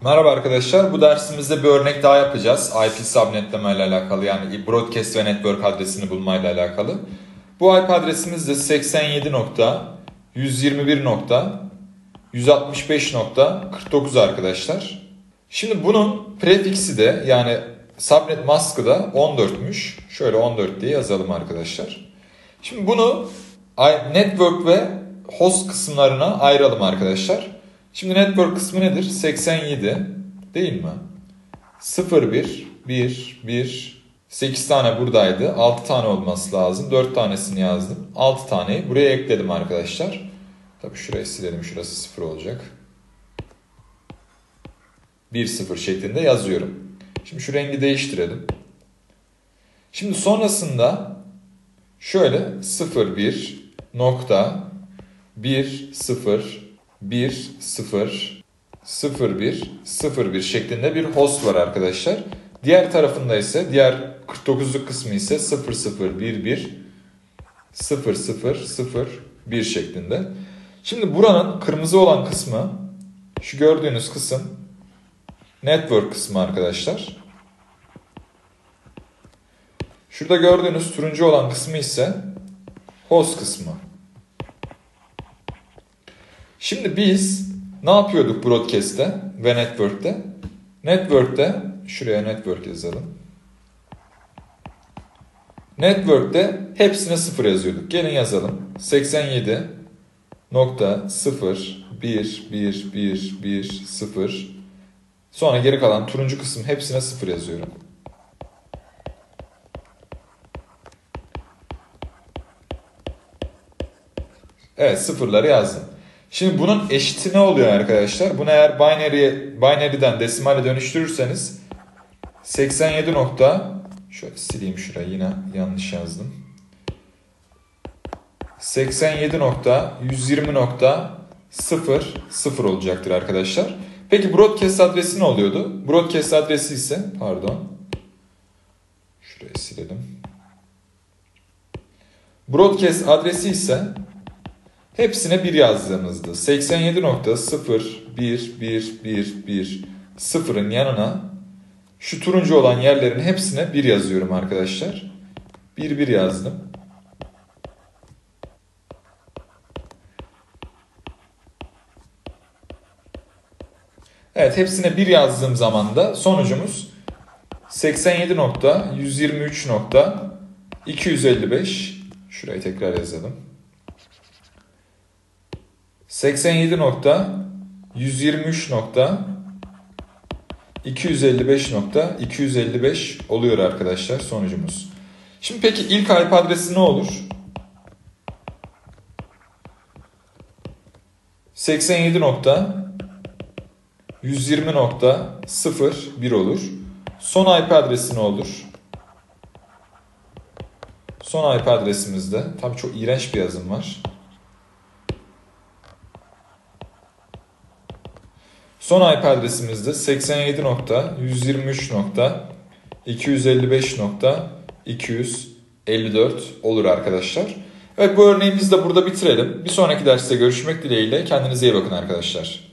Merhaba arkadaşlar. Bu dersimizde bir örnek daha yapacağız. IP subnetleme ile alakalı yani broadcast ve network adresini bulmayla alakalı. Bu IP adresimiz de 87.121.165.49 arkadaşlar. Şimdi bunun prefiksi de yani subnet maskı da 14'müş. Şöyle 14 diye yazalım arkadaşlar. Şimdi bunu network ve host kısımlarına ayıralım arkadaşlar. Şimdi network kısmı nedir? 87 değil mi? 0, 1, 1, 1, 8 tane buradaydı. 6 tane olması lazım. 4 tanesini yazdım. 6 taneyi buraya ekledim arkadaşlar. Tabii şurayı silelim. Şurası 0 olacak. 1, 0 şeklinde yazıyorum. Şimdi şu rengi değiştirelim. Şimdi sonrasında şöyle 0, 1 nokta 1, 0, 1, 0, 0, 1, 0, 1 şeklinde bir host var arkadaşlar. Diğer tarafında ise diğer 49'luk kısmı ise 0, 0, 1, 1, 0, 0, 0, 1 şeklinde. Şimdi buranın kırmızı olan kısmı şu gördüğünüz kısım network kısmı arkadaşlar. Şurada gördüğünüz turuncu olan kısmı ise host kısmı. Şimdi biz ne yapıyorduk broadcast'te ve network'te? Network'te şuraya network yazalım. Network'te hepsine sıfır yazıyorduk. Gelin yazalım. 87 nokta 0 1 1 1 1 0 Sonra geri kalan turuncu kısım hepsine sıfır yazıyorum. Evet sıfırları yazdım. Şimdi bunun eşiti ne oluyor arkadaşlar? Bunu eğer binary, binary'den desimale dönüştürürseniz 87 nokta şöyle sileyim şurayı yine yanlış yazdım. 87 nokta 120 nokta 0 0 olacaktır arkadaşlar. Peki broadcast adresi ne oluyordu? Broadcast adresi ise pardon. Şurayı silelim. Broadcast adresi ise Hepsine 1 yazdığımızda 87.01111 sıfırın yanına şu turuncu olan yerlerin hepsine 1 yazıyorum arkadaşlar. 1 1 yazdım. Evet hepsine 1 yazdığım zaman da sonucumuz 87.123.255 Şurayı tekrar yazalım. 87 nokta 123 nokta 255 nokta 255 oluyor arkadaşlar sonucumuz. Şimdi peki ilk IP adresi ne olur? 87 nokta 120 nokta 0 1 olur. Son IP adresi ne olur? Son IP adresimizde tabii çok iğrenç bir yazım var. Son IP adresimizde 87.123.255.254 olur arkadaşlar. Evet bu örneğimizi de burada bitirelim. Bir sonraki derste görüşmek dileğiyle. Kendinize iyi bakın arkadaşlar.